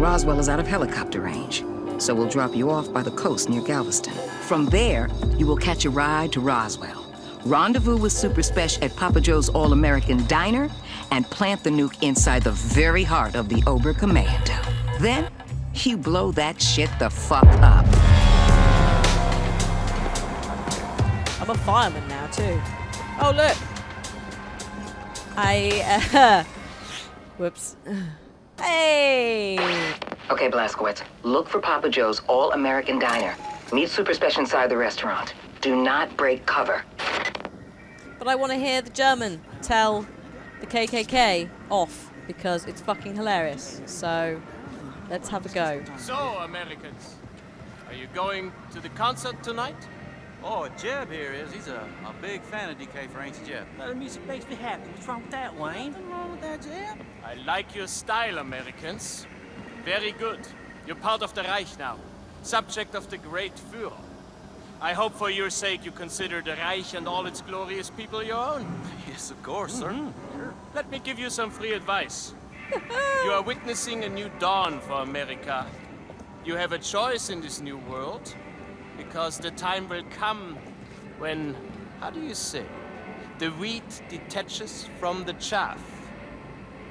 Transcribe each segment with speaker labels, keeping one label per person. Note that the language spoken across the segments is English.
Speaker 1: Roswell is out of helicopter range, so we'll drop you off by the coast near Galveston. From there, you will catch a ride to Roswell. Rendezvous with Super Spesh at Papa Joe's All-American Diner and plant the nuke inside the very heart of the Oberkommando. Then, you blow that shit the fuck up.
Speaker 2: I'm a fireman now too. Oh look. I uh, whoops. Hey.
Speaker 1: Okay, Blazkowicz, look for Papa Joe's All-American Diner. Meet Super Spesh inside the restaurant. Do not break cover.
Speaker 2: But I want to hear the German tell the KKK off because it's fucking hilarious. So let's have a go.
Speaker 3: So, Americans, are you going to the concert tonight?
Speaker 4: Oh, Jeb here is. He's a, a big fan of DK for Ain't Jeb.
Speaker 5: Uh, the music makes me happy. What's wrong with that, Wayne?
Speaker 4: Nothing wrong with that, Jeb.
Speaker 3: I like your style, Americans. Very good. You're part of the Reich now, subject of the great Führer. I hope for your sake you consider the Reich and all its glorious people your own.
Speaker 4: Yes, of course, sir.
Speaker 3: Let me give you some free advice. you are witnessing a new dawn for America. You have a choice in this new world, because the time will come when, how do you say, the wheat detaches from the chaff.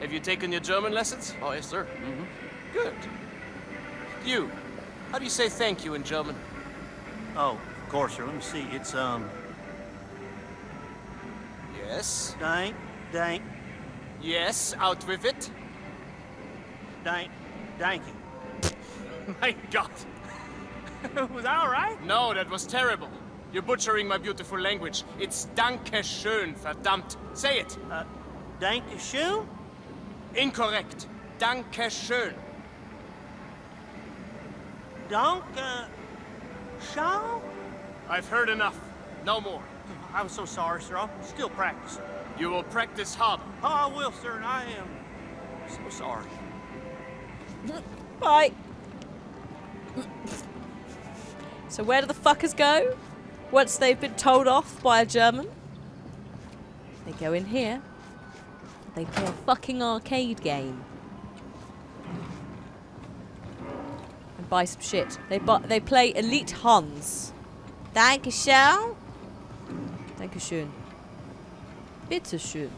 Speaker 3: Have you taken your German lessons?
Speaker 4: Oh, yes, sir. Mm-hmm.
Speaker 3: Good. You, how do you say thank you in German?
Speaker 5: Oh, of course, sir. Let me see. It's, um,
Speaker 3: Yes.
Speaker 5: dank, dank,
Speaker 3: Yes, out with it.
Speaker 5: dank, danky.
Speaker 3: My God.
Speaker 5: Was that all right?
Speaker 3: No, that was terrible. You're butchering my beautiful language. It's Danke schön, verdammt. Say it.
Speaker 5: Uh, dank the shoe?
Speaker 3: Incorrect. Danke schön.
Speaker 5: Danke schön?
Speaker 3: I've heard enough. No more.
Speaker 5: I'm so sorry, sir. I'll still practicing.
Speaker 3: You will practice hard.
Speaker 5: Oh, I will, sir, and I am so sorry.
Speaker 2: Bye. So where do the fuckers go? Once they've been told off by a German? They go in here. They play a fucking arcade game. And buy some shit. They bu they play Elite Hans. Dankeschön. Dankeschön. Bitteschön.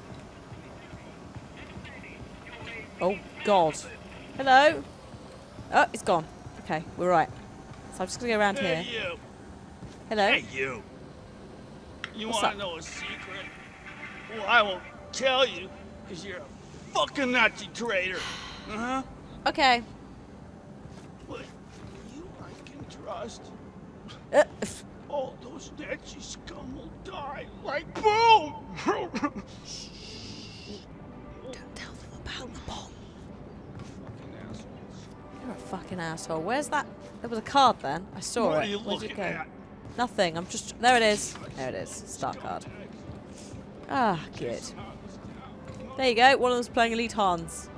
Speaker 2: Oh god. Hello? Oh, it's gone. Okay, we're right. So I'm just gonna go around here.
Speaker 5: You.
Speaker 2: Hello?
Speaker 5: Hey, you. You
Speaker 2: What's
Speaker 5: want
Speaker 2: up?
Speaker 5: to know a secret? Well, I won't tell you, because you're a fucking Nazi traitor. Uh-huh.
Speaker 2: Okay.
Speaker 5: But you I can trust.
Speaker 2: Uh,
Speaker 5: All those Nazi scum will die. Like boom!
Speaker 2: don't tell them about the bomb. You're a fucking asshole. Where's that? There was a card then. I saw
Speaker 5: What
Speaker 2: it.
Speaker 5: are you
Speaker 2: Where'd it go?
Speaker 5: at?
Speaker 2: Nothing. I'm just. There it is. There it is. Star card. Ah, good. There you go. One of them's playing Elite Hans.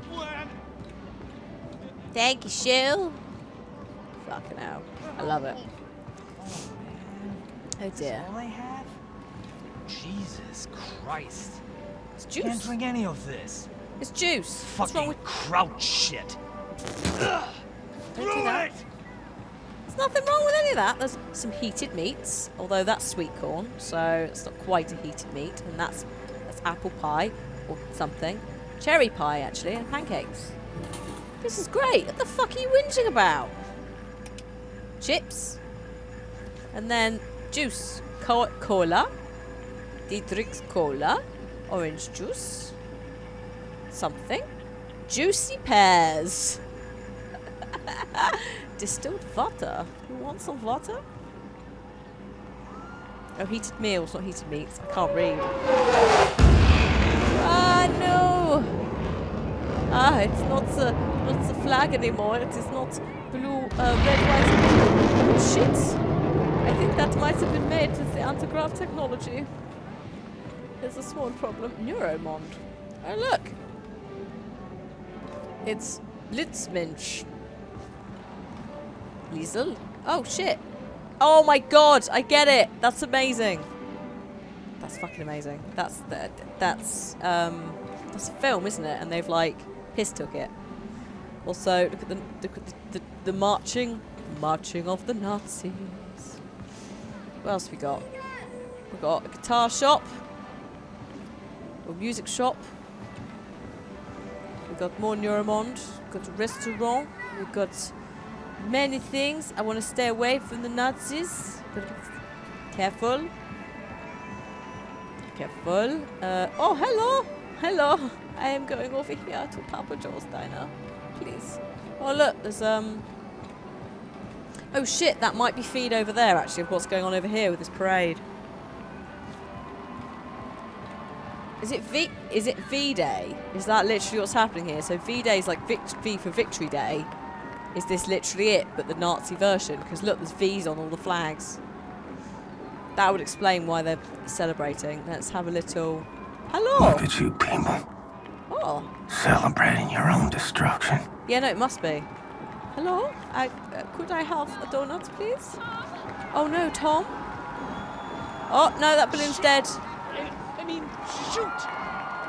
Speaker 2: Thank you, Shil. Fucking hell. I love it. Oh dear.
Speaker 6: All they have? Jesus Christ.
Speaker 2: It's juice.
Speaker 6: Can't drink any of this.
Speaker 2: It's juice. What's wrong with?
Speaker 6: crouch shit.
Speaker 2: Don't do that. There's nothing wrong with any of that. There's some heated meats, although that's sweet corn, so it's not quite a heated meat, and that's that's apple pie or something. Cherry pie actually, and pancakes. This is great. What the fuck are you whinging about? Chips, and then juice, Co- cola, Dietrich's cola, orange juice, something, juicy pears. Distilled water. You want some water? Oh, heated meals, not heated meats. I can't read. Ah, no! Ah, it's not the, not the flag anymore. It is not blue, uh, red, white. Shit! I think that might have been made with the anti-grav technology. There's a small problem. Neuromond. Oh, look! It's Blitzmensch. Liesel? Oh, shit. Oh my god, I get it. That's amazing. That's fucking amazing. That's the, that's um that's a film, isn't it? And they've like piss took it. Also, look at the look at the, the, the marching, marching of the Nazis. What else we got? We got a guitar shop, a music shop. We got more Neuromond. We got a restaurant. We got many things. I want to stay away from the Nazis. Careful. Careful. Uh, oh, hello. Hello. I am going over here to Papa Joe's diner. Please. Oh, look. There's, um... Oh, shit. That might be feed over there, actually, of what's going on over here with this parade. Is it V? Is it V Day? Is that literally what's happening here? So V Day is like V for Victory Day. Is this literally it, but the Nazi version? Because look, there's V's on all the flags. That would explain why they're celebrating. Let's have a little. Hello.
Speaker 7: Look at you people,
Speaker 2: Oh,
Speaker 7: celebrating your own destruction.
Speaker 2: yeah, no, it must be. Hello. I uh, could I have a donut, please? Oh no, Tom. Oh no, that balloon's dead.
Speaker 5: I mean, shoot!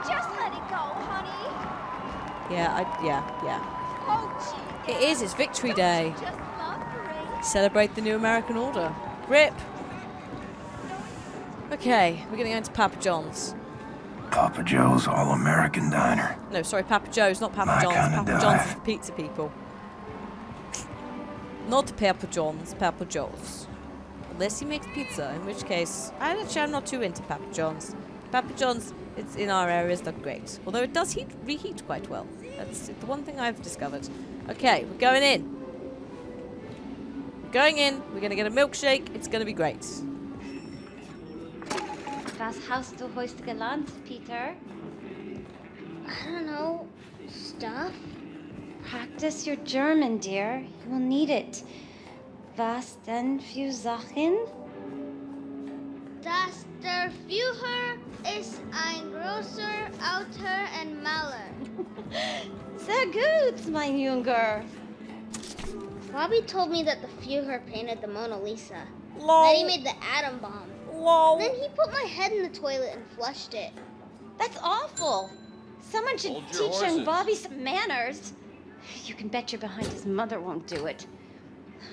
Speaker 8: Just let it go, honey.
Speaker 2: Yeah, I yeah yeah.
Speaker 8: Oh, gee.
Speaker 2: It is. It's Victory Day.
Speaker 8: Just love parade.
Speaker 2: Celebrate the new American order. Rip. Okay, we're gonna go into Papa John's.
Speaker 7: Papa Joe's All American Diner.
Speaker 2: No, sorry, Papa Joe's, not Papa
Speaker 7: My
Speaker 2: John's. Papa
Speaker 7: dive.
Speaker 2: John's is the pizza people. Not Papa John's, Papa Joe's. Unless he makes pizza, in which case, I actually I'm not too into Papa John's. Papa John's, it's in our area, is not great. Although it does heat reheat quite well. That's the one thing I've discovered. Okay, we're going in. We're going in. We're gonna get a milkshake. It's gonna be great.
Speaker 8: Was hast du heute gelernt, Peter? I don't know. Stuff? Practice your German, dear. You will need it. Was denn für Sachen?
Speaker 9: Das der Führer ist ein großer Autor und Maler.
Speaker 8: Sehr gut, mein Junge.
Speaker 9: Bobby told me that the Führer painted the Mona Lisa.
Speaker 2: Lol.
Speaker 9: That he made the atom bomb.
Speaker 2: Lol.
Speaker 9: Then he put my head in the toilet and flushed it.
Speaker 8: That's awful. Someone should
Speaker 4: Hold your
Speaker 8: teach young. Bobby some manners. You can bet your behind his mother won't do it.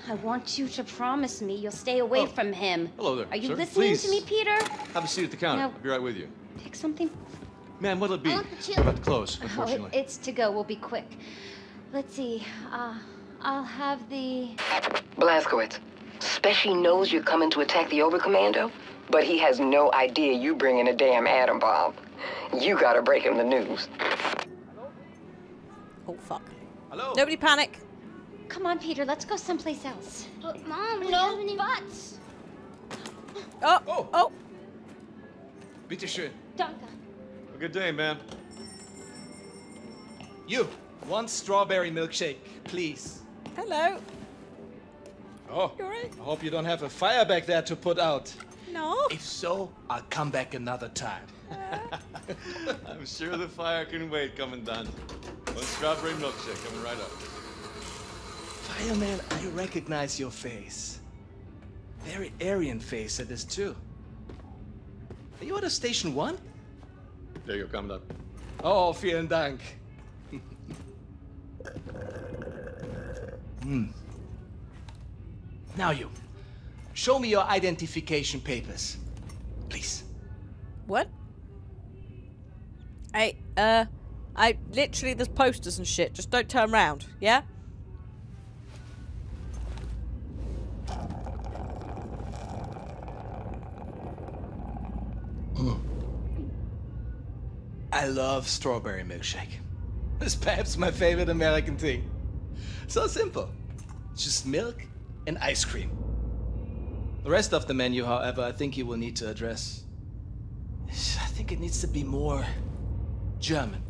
Speaker 8: I want you to promise me you'll stay away
Speaker 10: Oh,
Speaker 8: from him.
Speaker 10: hello there,
Speaker 8: Are you
Speaker 10: sir.
Speaker 8: listening to me, Peter?
Speaker 10: Have a seat at the counter.
Speaker 8: No.
Speaker 10: I'll be right with you.
Speaker 8: Pick something.
Speaker 10: Ma'am, what'll it be?
Speaker 9: I want the chili.
Speaker 10: We're about to close,
Speaker 8: Oh,
Speaker 10: unfortunately.
Speaker 8: it's to go. We'll be quick. Let's see. Uh, I'll have the.
Speaker 1: Blazkowicz, Speshy knows you're coming to attack the Oberkommando, but he has no idea you bringing a damn atom bomb. You gotta break him the news.
Speaker 2: Oh fuck.
Speaker 10: Hello?
Speaker 2: Nobody panic.
Speaker 8: Come on, Peter. Let's go someplace else.
Speaker 9: But Mom, we
Speaker 8: No
Speaker 9: haven't even...
Speaker 8: buts.
Speaker 2: Oh,
Speaker 10: Oh.
Speaker 2: oh.
Speaker 10: Bitte schön.
Speaker 8: Danke.
Speaker 10: Good day, man. You, one strawberry milkshake, please.
Speaker 2: Hello.
Speaker 10: Oh,
Speaker 2: You alright?
Speaker 10: I hope you don't have a fire back there to put out.
Speaker 2: No.
Speaker 10: If so, I'll come back another time. Uh. I'm sure the fire can wait, Commandant. One strawberry milkshake coming right up. Fireman, I recognize your face. Very Aryan face it is too. Are you at a station one? There you go, Commandant. Oh, vielen Dank. hmm. Now you. Show me your identification papers. Please.
Speaker 2: What? I, uh, I literally, there's posters and shit. Just don't turn around, yeah?
Speaker 10: I love strawberry milkshake. It's perhaps my favorite American thing. So simple. It's Just milk and ice cream. The rest of the menu, however, I think you will need to address. I think it needs to be more German.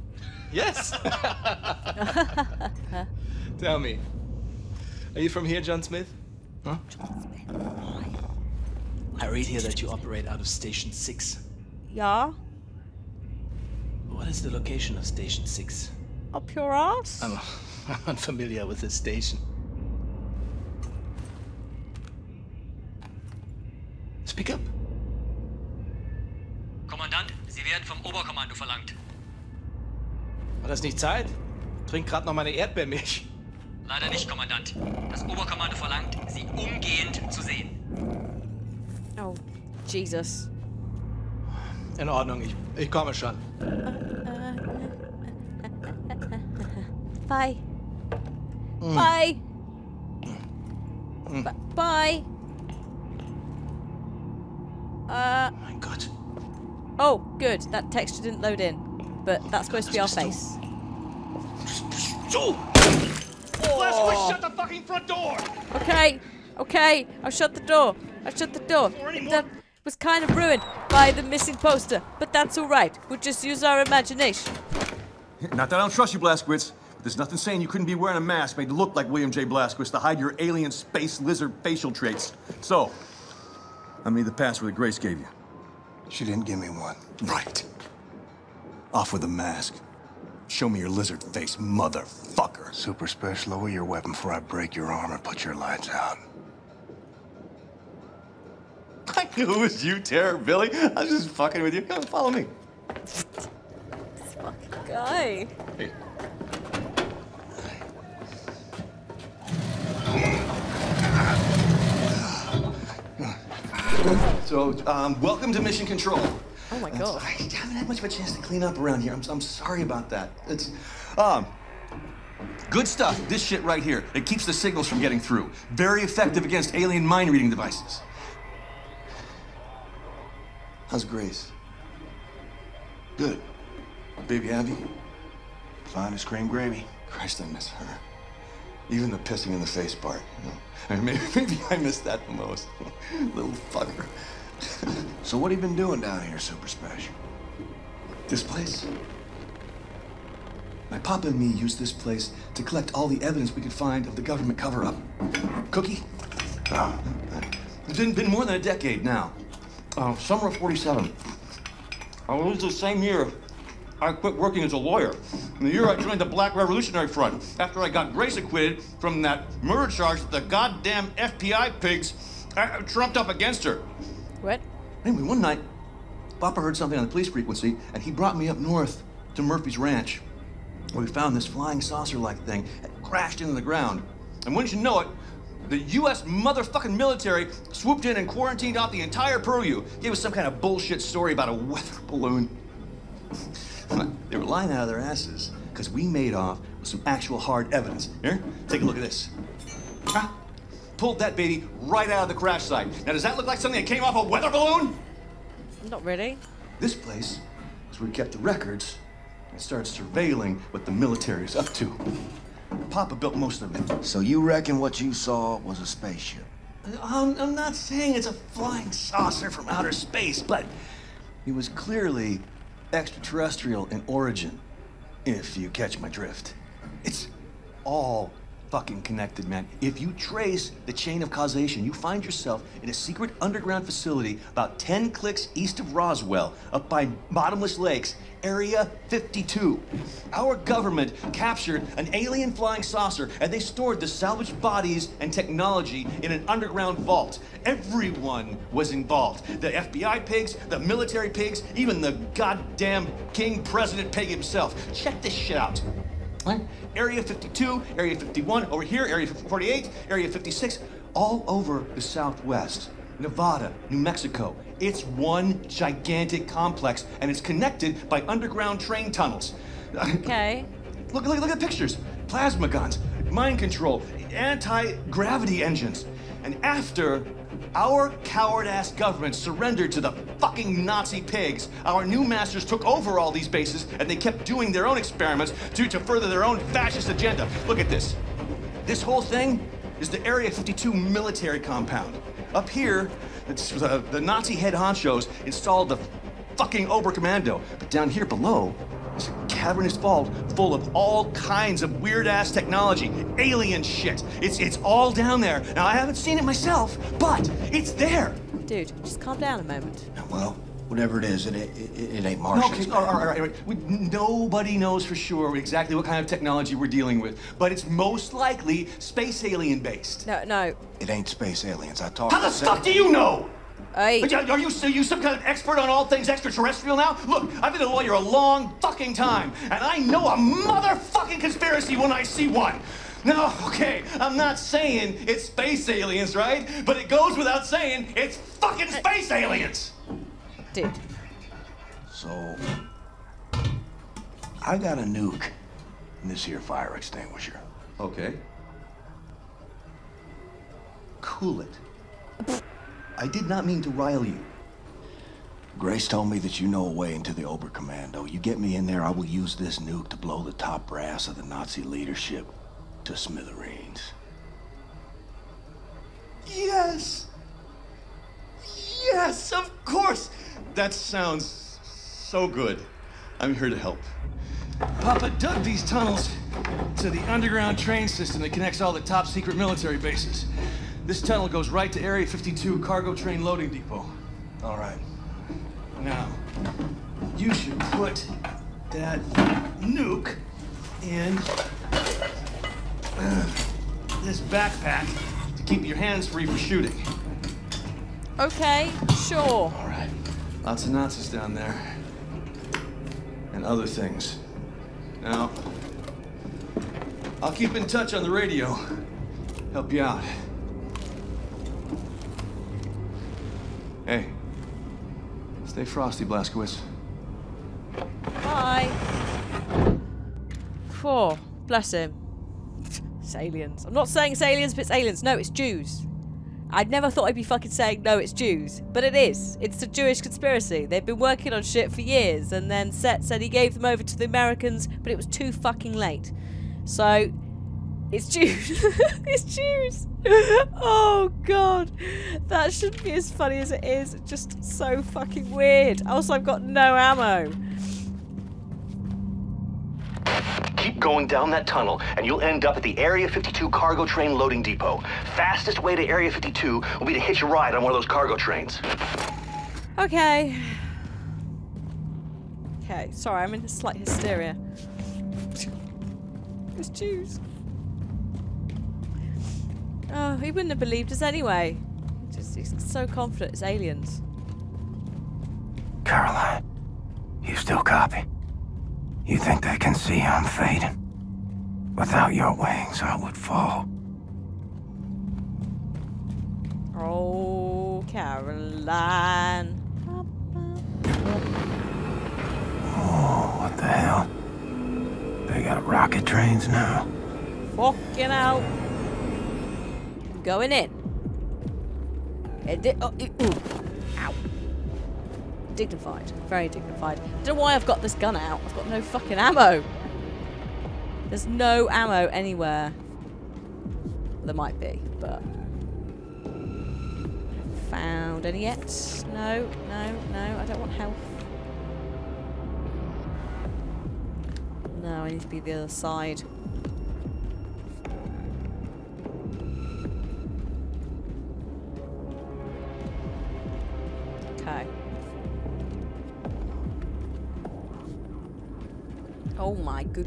Speaker 10: Yes. Tell me, are you from here, John Smith? Huh? I read here that you operate out of Station 6.
Speaker 2: Yeah?
Speaker 10: What is the location of Station 6?
Speaker 2: Up your ass?
Speaker 10: I'm, I'm unfamiliar with this station. Speak up.
Speaker 6: Kommandant, Sie werden vom Oberkommando verlangt.
Speaker 10: War das nicht Zeit? Trink gerade noch meine Erdbeermilch.
Speaker 6: Leider nicht, Kommandant. Das Oberkommando verlangt, Sie umgehend zu sehen.
Speaker 2: Oh, Jesus.
Speaker 10: In Ordnung, ich, ich komme schon.
Speaker 2: Bye. Bye. B bye. Uh.
Speaker 10: Mein Gott.
Speaker 2: Oh, good. That texture didn't load in. But that's supposed to be our face.
Speaker 5: So, Blazkowicz, shut the fucking front door!
Speaker 2: Okay, okay. I shut the door. I shut the door. That was kind of ruined by the missing poster, but that's all right. We'll just use our imagination.
Speaker 11: Not that I don't trust you, Blazkowicz, but there's nothing saying you couldn't be wearing a mask made to look like William J. Blazkowicz to hide your alien space lizard facial traits. So, I need the password that Grace gave you.
Speaker 7: She didn't give me one.
Speaker 11: Right. Off with the mask. Show me your lizard face, motherfucker.
Speaker 7: Super special, lower your weapon before I break your arm and put your lights out.
Speaker 11: I knew it was you, Terror Billy. I was just fucking with you. Come follow me.
Speaker 2: This fucking guy.
Speaker 11: So, um, welcome to Mission Control.
Speaker 2: Oh my god.
Speaker 11: I haven't had much of a chance to clean up around here. I'm, I'm sorry about that. It's, um, good stuff. This shit right here. It keeps the signals from getting through. Very effective against alien mind reading devices. How's Grace?
Speaker 7: Good.
Speaker 11: Baby Abby?
Speaker 7: Fine as cream gravy.
Speaker 11: Christ, I miss her. Even the pissing in the face part, you know. Maybe, I miss that the most. Little fucker.
Speaker 7: So what have you been doing down here, Super Special?
Speaker 11: This place? My papa and me used this place to collect all the evidence we could find of the government cover-up. Cookie?
Speaker 7: Oh,
Speaker 11: It's been, been more than a decade now. Uh, summer of 47. I was the same year I quit working as a lawyer. And the year I joined the Black Revolutionary Front, after I got Grace acquitted from that murder charge that the goddamn FBI pigs uh, trumped up against her.
Speaker 2: What?
Speaker 11: Anyway, one night, Papa heard something on the police frequency, and he brought me up north to Murphy's Ranch, where we found this flying saucer-like thing that crashed into the ground. And wouldn't you know it, the U.S. motherfucking military swooped in and quarantined out the entire purview. Gave us some kind of bullshit story about a weather balloon. They were lying out of their asses because we made off with some actual hard evidence. Here, take a look at this. Huh? Pulled that baby right out of the crash site. Now, does that look like something that came off a weather balloon?
Speaker 2: Not really.
Speaker 11: This place is where we kept the records and started surveilling what the military is up to. Papa built most of it.
Speaker 7: So you reckon what you saw was a spaceship?
Speaker 11: I'm, I'm not saying it's a flying saucer from outer space, but it was clearly extraterrestrial in origin, if you catch my drift. It's all fucking connected, man. If you trace the chain of causation, you find yourself in a secret underground facility about 10 clicks east of Roswell, up by Bottomless Lakes, Area 52. Our government captured an alien flying saucer and they stored the salvaged bodies and technology in an underground vault. Everyone was involved. The FBI pigs, the military pigs, even the goddamn King President pig himself. Check this shit out. Area 52, Area 51, over here, Area 48, Area 56, all over the Southwest. Nevada, New Mexico. It's one gigantic complex, and it's connected by underground train tunnels.
Speaker 2: Okay.
Speaker 11: Look, look, look at the pictures. Plasma guns, mind control, anti-gravity engines. And after our coward-ass government surrendered to the fucking Nazi pigs, our new masters took over all these bases and they kept doing their own experiments to, to further their own fascist agenda. Look at this. This whole thing is the Area 52 military compound. Up here, uh, the Nazi head honchos installed the fucking Oberkommando. But down here below, is a cavernous vault full of all kinds of weird ass technology, alien shit. It's it's all down there. Now I haven't seen it myself, but it's there.
Speaker 2: Dude, just calm down a moment.
Speaker 7: Well, whatever it is, it, it, it, it ain't Martian.
Speaker 11: Okay, all right, all right, all right. We, nobody knows for sure exactly what kind of technology we're dealing with, but it's most likely space alien based.
Speaker 2: No, no.
Speaker 7: It ain't space aliens. I talked
Speaker 11: How the
Speaker 7: to
Speaker 11: fuck do you know?
Speaker 2: Hey.
Speaker 11: Are you, are you are you some kind of expert on all things extraterrestrial now? Look, I've been a lawyer a long fucking time, and I know a motherfucking conspiracy when I see one. Now, okay, I'm not saying it's space aliens, right? But it goes without saying it's fucking uh, space aliens.
Speaker 2: Dude.
Speaker 7: So, I got a nuke in this here fire extinguisher.
Speaker 11: Okay. Cool it. I did not mean to rile you.
Speaker 7: Grace told me that you know a way into the Oberkommando. You get me in there, I will use this nuke to blow the top brass of the Nazi leadership to smithereens.
Speaker 11: Yes! Yes, of course! That sounds so good. I'm here to help. Papa dug these tunnels to the underground train system that connects all the top secret military bases. This tunnel goes right to Area 52 cargo train loading depot.
Speaker 7: All right.
Speaker 11: Now, you should put that nuke in uh, this backpack to keep your hands free for shooting.
Speaker 2: Okay, sure.
Speaker 11: All right. Lots of Nazis down there. And other things. Now, I'll keep in touch on the radio. Help you out. Hey. Stay frosty, Blazkowicz.
Speaker 2: Bye. Four. Bless him. It's aliens. I'm not saying it's aliens, but it's aliens. No, it's Jews. I'd never thought I'd be fucking saying no, it's Jews. But it is. It's a Jewish conspiracy. They've been working on shit for years, and then Set said he gave them over to the Americans, but it was too fucking late. So, it's Jews. it's Jews. Oh god. That shouldn't be as funny as it is. It's just so fucking weird. Also, I've got no ammo.
Speaker 12: Keep going down that tunnel, and you'll end up at the Area 52 cargo train loading depot. Fastest way to Area 52 will be to hitch a ride on one of those cargo trains.
Speaker 2: Okay. Okay, sorry, I'm in a slight hysteria. it's Jews. Oh, he wouldn't have believed us anyway. Just, he's so confident it's aliens.
Speaker 7: Caroline, you still copy? You think they can see I'm fading? Without your wings, I would fall.
Speaker 2: Oh, Caroline.
Speaker 7: Oh, what the hell? They got rocket trains now.
Speaker 2: Fucking out. I'm going in. It di- oh, it- ooh. Ow. Dignified. Very dignified. I don't know why I've got this gun out. I've got no fucking ammo. There's no ammo anywhere. There might be, but... Found any yet? No, no, no. I don't want health. No, I need to be the other side.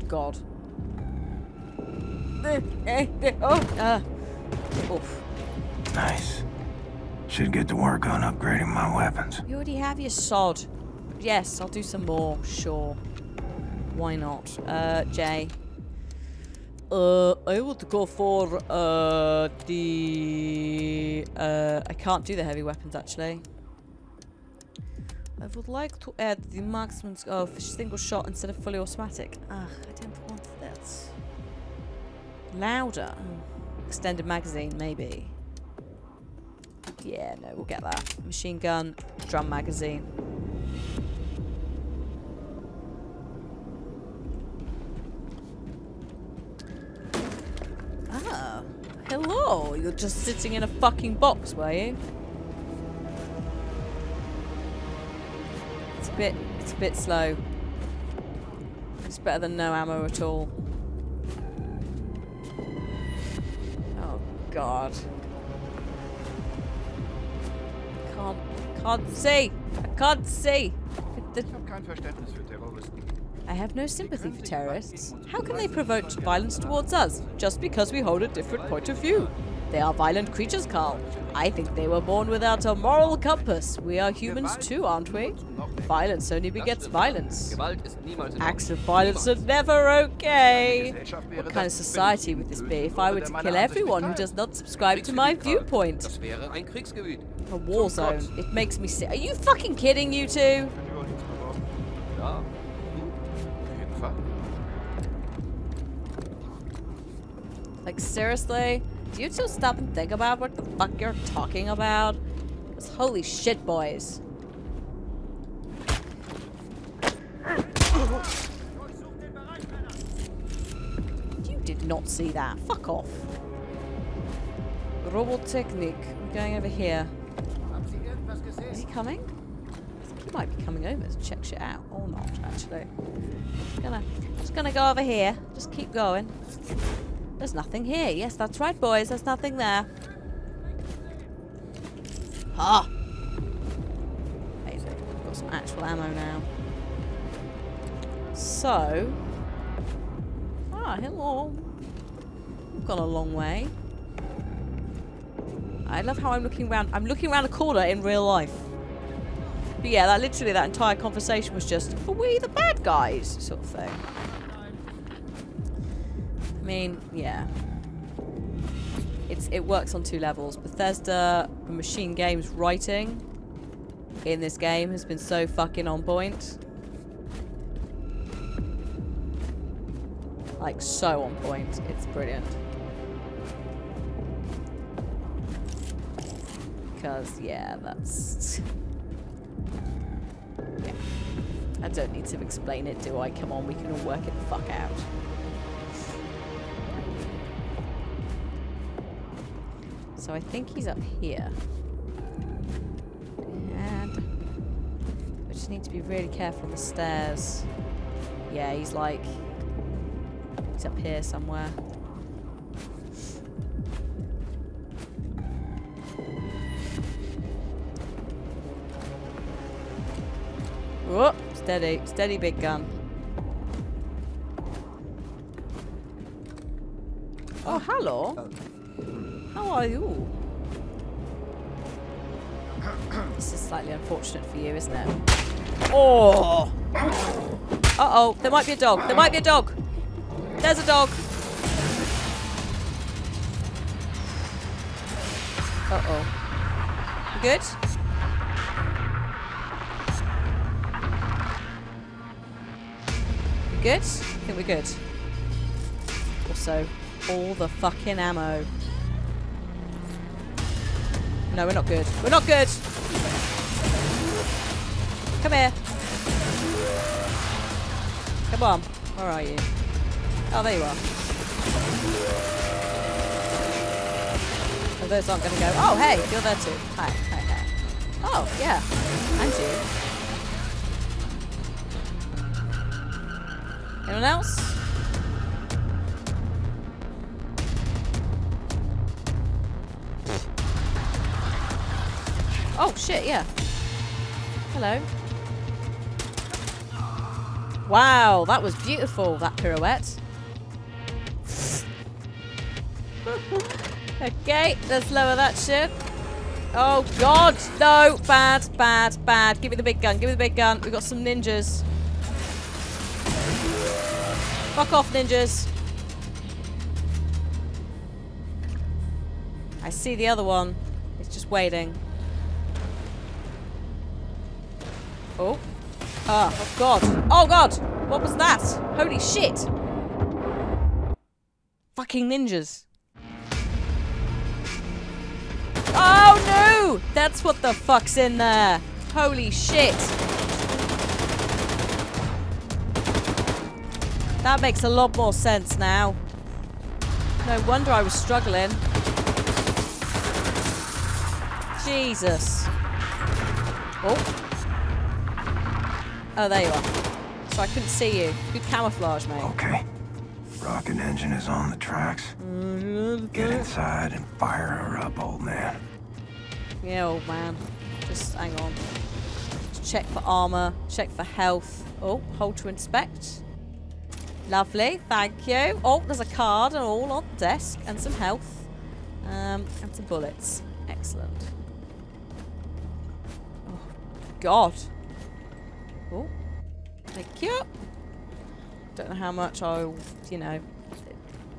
Speaker 2: God. Oh, uh. Oof.
Speaker 7: Nice. Should get to work on upgrading my weapons.
Speaker 2: You already have your sod. Yes, I'll do some more. Sure. Why not? Uh, Jay. Uh, I would go for, uh, the, uh, I can't do the heavy weapons, actually. I would like to add the maximum of single shot instead of fully automatic. Ugh, Louder. Oh. Extended magazine, maybe. Yeah, no, we'll get that. Machine gun, drum magazine. Ah, hello. You're just sitting in a fucking box, were you? It's a bit, it's a bit slow. It's better than no ammo at all. God. Can't, can't see. I can't see. The- I have no sympathy for terrorists. How can they provoke violence towards us just because we hold a different point of view? They are violent creatures, Carl. I think they were born without a moral compass. We are humans too, aren't we? Violence only begets violence. Acts of violence are never okay. What kind of society would this be if I were to kill everyone who does not subscribe to my viewpoint? A war zone. It makes me sick. Are you fucking kidding, you two? Like, seriously? Do you two stop and think about what the fuck you're talking about? 'Cause holy shit, boys. You did not see that. Fuck off. Robotechnik. We're going over here. Is he coming? I think he might be coming over to check shit out. Or not, actually. Just gonna, just gonna go over here. Just keep going. There's nothing here. Yes, that's right, boys. There's nothing there. Ah! Amazing. Got some actual ammo now. So... Ah, hello. We've gone a long way. I love how I'm looking around. I'm looking around a corner in real life. But yeah, that literally that entire conversation was just, are we the bad guys? Sort of thing. I mean, yeah. It's it works on two levels. Bethesda Machine Games writing in this game has been so fucking on point. Like so on point. It's brilliant. Because yeah, that's yeah. I don't need to explain it, do I? Come on, we can all work it the fuck out. So I think he's up here. And I just need to be really careful on the stairs. Yeah, he's like up here somewhere. Whoop, steady, steady big gun. Oh, hello. How are you? This is slightly unfortunate for you, isn't it? Oh! Uh-oh, there might be a dog. There might be a dog. There's a dog. Uh-oh. Good? You good? I think we're good. Also, all the fucking ammo. No, we're not good. We're not good! Come here. Come on. Where are you? Oh, there you are. Oh, those aren't going to go. Oh, hey, you're there too. Hi, hi, hi. Oh, yeah. You. Anyone else? Oh, shit, yeah. Hello. Wow, that was beautiful, that pirouette. okay, let's lower that ship. Oh, God. No. Bad, bad, bad. Give me the big gun. Give me the big gun. We've got some ninjas. Fuck off, ninjas. I see the other one. It's just waiting. Oh. Ah, oh god. Oh god! What was that? Holy shit! Fucking ninjas. That's what the fuck's in there. Holy shit. That makes a lot more sense now. No wonder I was struggling. Jesus. Oh. Oh, there you are. So I couldn't see you. Good camouflage, mate.
Speaker 7: Okay. Rocket engine is on the tracks. Mm-hmm. Get inside and fire her up, old man.
Speaker 2: Yeah, old man. Just hang on. Just check for armor. Check for health. Oh, hold to inspect. Lovely. Thank you. Oh, there's a card and all on the desk and some health. Um, and some bullets. Excellent. Oh, God. Oh, thank you. Don't know how much I'll, you know,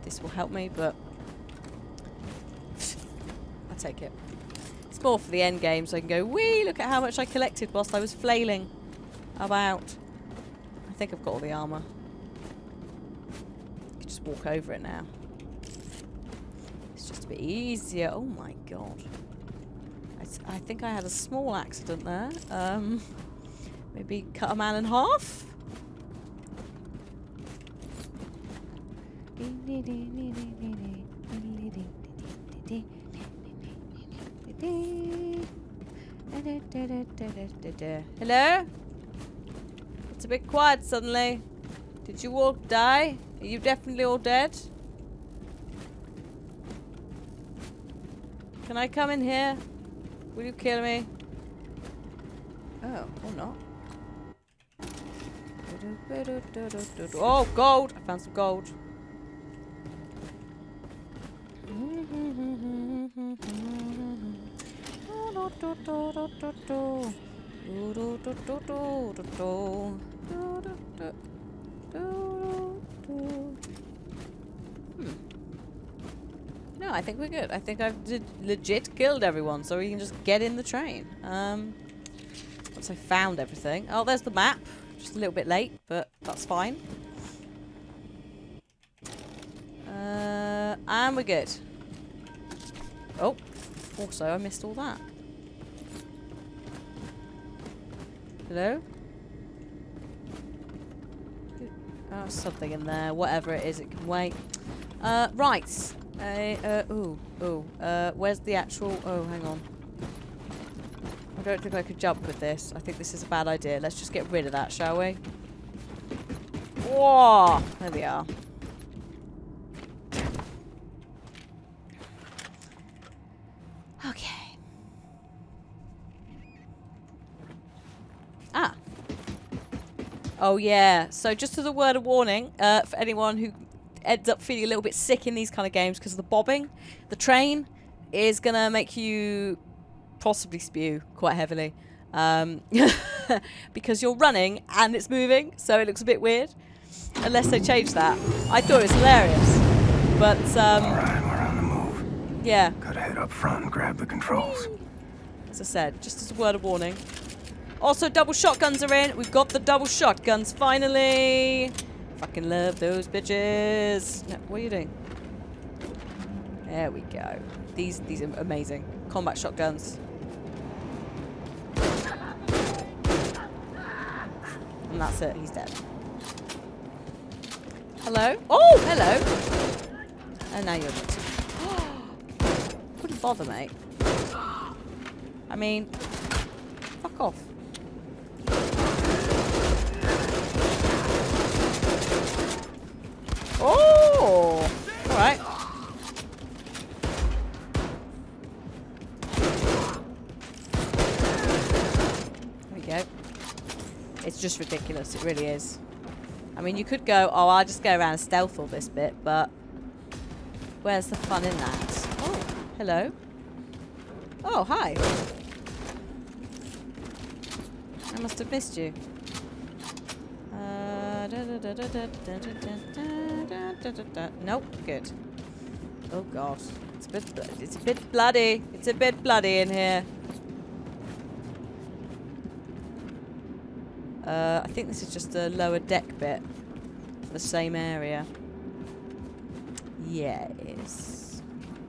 Speaker 2: this will help me, but I take it. More for the end game, so I can go, wee, look at how much I collected whilst I was flailing about. I think I've got all the armour. I can just walk over it now. It's just a bit easier. Oh my god. I think I had a small accident there. Um, maybe cut a man in half? Hello? It's a bit quiet suddenly. Did you all die? Are you definitely all dead? Can I come in here? Will you kill me? Oh, or not. Oh, gold! I found some gold. Hmm. No, I think we're good. I think I've legit killed everyone, so we can just get in the train. Um, once I found everything. Oh, there's the map. Just a little bit late, but that's fine. Uh, and we're good. Oh, also I missed all that. Hello? Oh, something in there. Whatever it is, it can wait. Uh, right. Uh, uh, ooh, ooh. Uh, where's the actual... Oh, hang on. I don't think I could jump with this. I think this is a bad idea. Let's just get rid of that, shall we? Whoa! There we are. Okay. Ah. Oh, yeah. So just as a word of warning, uh, for anyone who ends up feeling a little bit sick in these kind of games because of the bobbing, the train is going to make you possibly spew quite heavily. Um, because you're running and it's moving, so it looks a bit weird. Unless they change that. I thought it was hilarious. But, um...
Speaker 7: Alright, we're on the move.
Speaker 2: Yeah.
Speaker 7: Gotta head up front and grab the controls.
Speaker 2: As I said, just as a word of warning. Also, double shotguns are in. We've got the double shotguns, finally. Fucking love those bitches. No, what are you doing? There we go. These, these are amazing. Combat shotguns. And that's it. He's dead. Hello? Oh, hello. And now you're dead. Wouldn't bother, mate. I mean, fuck off. just ridiculous. It really is. I mean, you could go, oh, I'll just go around stealth all this bit, but where's the fun in that? Oh, hello. Oh, hi. I must have missed you. Nope, good. Oh, God. It's a, bit, it's a bit bloody. It's a bit bloody in here. Uh, I think this is just the lower deck bit, the same area. Yeah, it is.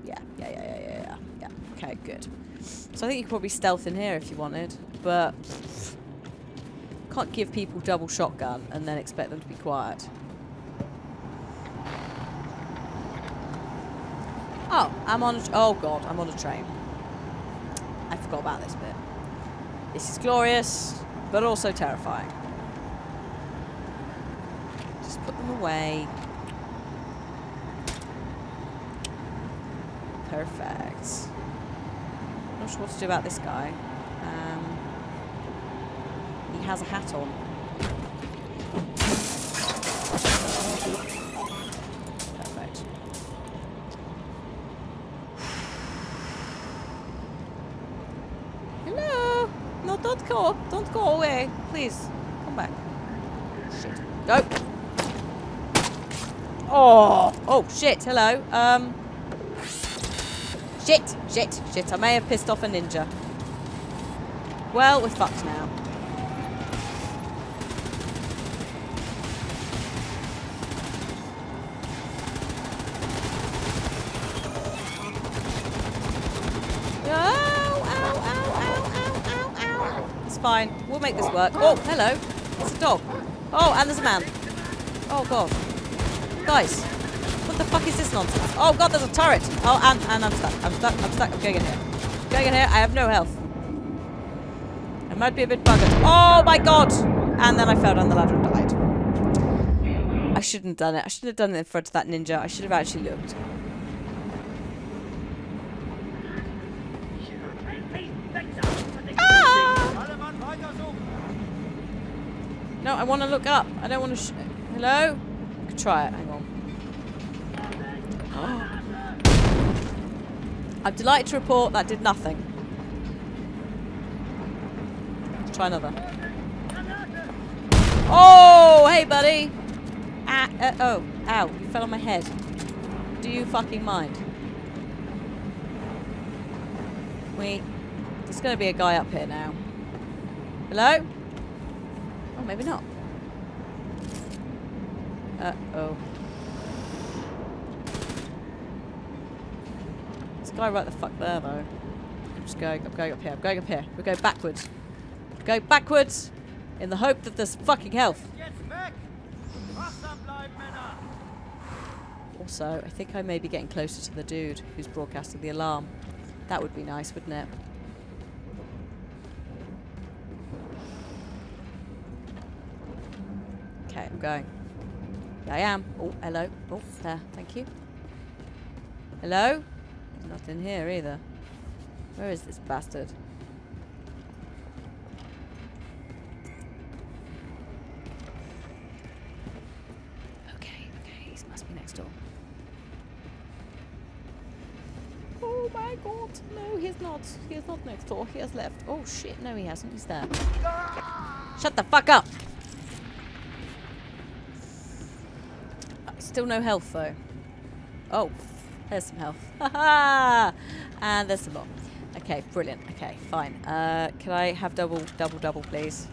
Speaker 2: Yeah, yeah, yeah, yeah, yeah, yeah. yeah. Okay, good. So I think you could probably stealth in here if you wanted, but can't give people double shotgun and then expect them to be quiet. Oh, I'm on. A, oh god, I'm on a train. I forgot about this bit. This is glorious, but also terrifying. Just put them away. Perfect. Not sure what to do about this guy. Um, he has a hat on. Oh. Oh, shit. Hello. Um. Shit. Shit. Shit. I may have pissed off a ninja. Well, we're fucked now. Ow, ow, ow, ow, ow, ow, ow. It's fine. We'll make this work. Oh, hello. It's a dog. Oh, and there's a man. Oh, God. Guys, what the fuck is this nonsense? Oh, God, there's a turret. Oh, and, and I'm stuck. I'm stuck. I'm stuck. I'm going in here. Going in here. I have no health. I might be a bit buggered. Oh, my God. And then I fell down the ladder and died. I shouldn't have done it. I shouldn't have done it in front of that ninja. I should have actually looked. Ah! No, I want to look up. I don't want to. Hello? I could try it. Hang on. I'm delighted to report that did nothing. Let's try another. Oh, hey, buddy. Ah, uh, oh, ow! You fell on my head. Do you fucking mind? Wait. There's going to be a guy up here now. Hello? Oh, maybe not. Uh-oh. There's a guy right the fuck there, though. I'm just going, I'm going up here. I'm going up here. We're going backwards. Go backwards in the hope that there's fucking health. Also, I think I may be getting closer to the dude who's broadcasting the alarm. That would be nice, wouldn't it? Okay, I'm going. I am. Oh, hello. Oh, there. Thank you. Hello? There's nothing here either. Where is this bastard? Okay, okay. He must be next door. Oh my god. No, he's not. He's not next door. He has left. Oh shit. No, he hasn't. He's there. Shut the fuck up! Uh, still no health though. Oh, there's some health. And there's some more. Okay, brilliant. Okay, fine. Uh, can I have double, double, double, please?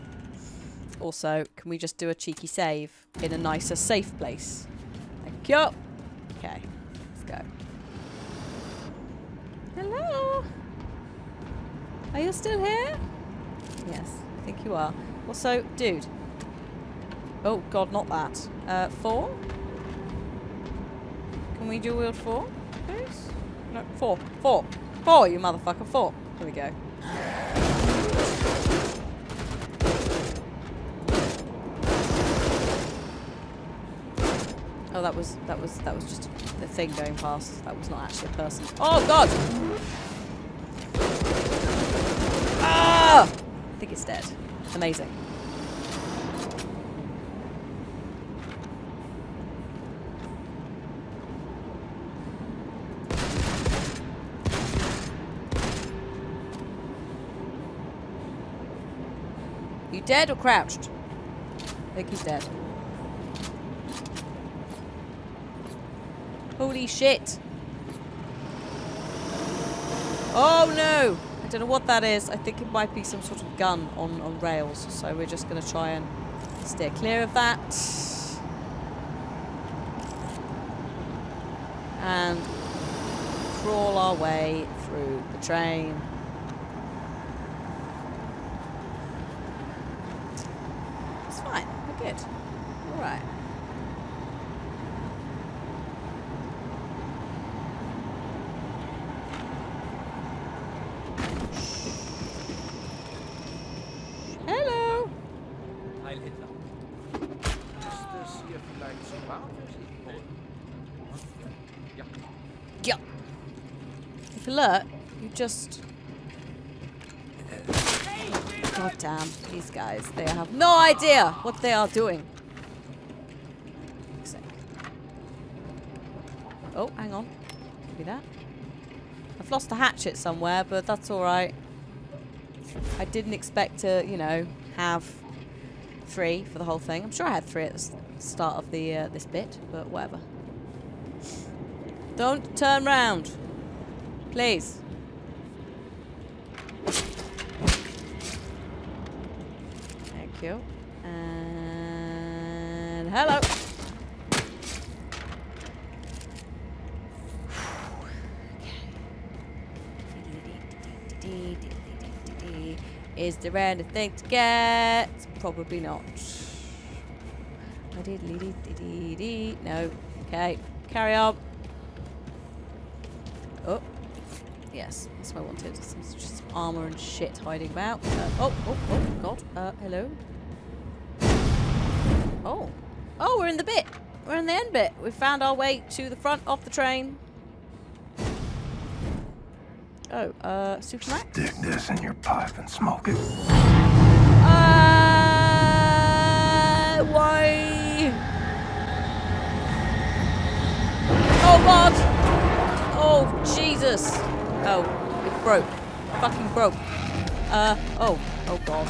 Speaker 2: Also, can we just do a cheeky save in a nicer, safe place? Thank you. Okay, let's go. Hello? Are you still here? Yes, I think you are. Also, dude. Oh, God, not that. Uh, four? Can we dual wield four, No, four. Four. Four, you motherfucker. Four. Here we go. Oh, that was that was that was just the thing going past. That was not actually a person. Oh God! Ah! I think it's dead. Amazing. Dead or crouched? I think he's dead. Holy shit. Oh no! I don't know what that is. I think it might be some sort of gun on, on rails. So we're just going to try and steer clear of that. And crawl our way through the train. It's fine. We're good. All right. Hello.
Speaker 13: Heil Hitler. Ist das hier vielleicht sympathisch? Ja.
Speaker 2: Yeah. If you look, you just. God damn, these guys. They have no idea what they are doing. Oh, hang on. Could be that. I've lost a hatchet somewhere, but that's alright. I didn't expect to, you know, have three for the whole thing. I'm sure I had three at the start of the uh, this bit, but whatever. Don't turn round, please. And hello. Is there anything to get? Probably not. I did No. Okay. Carry on. Oh. Yes, that's what I wanted. Some, just armor and shit hiding about. Uh, oh, oh, oh, God. Uh, hello. Oh. Oh, we're in the bit. We're in the end bit. We found our way to the front of the train. Oh, uh, Supermax?
Speaker 7: Stick this in your pipe and smoke it.
Speaker 2: Uh, why? Oh God! Oh Jesus! Oh, it broke. Fucking broke. Uh, oh, oh God.